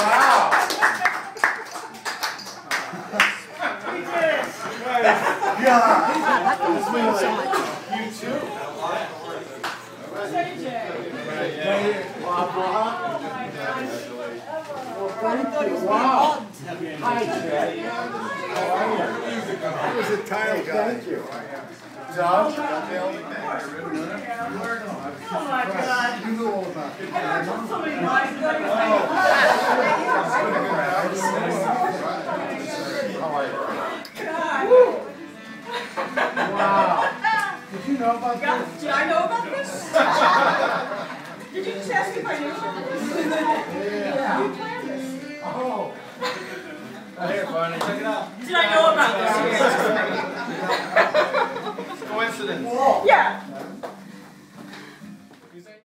Wow. That means so much. You too. Wow. Hi, Jay. How are you? That was a tile. Thank you. Josh? Oh my God. You know all about it. I told somebody lies and know about Yeah, this? did I know about this? Did you just ask if I knew about this? Yeah. You planned this. Oh. Here, Barney, check it out. Did I know about this? You answered me. Coincidence. Yeah.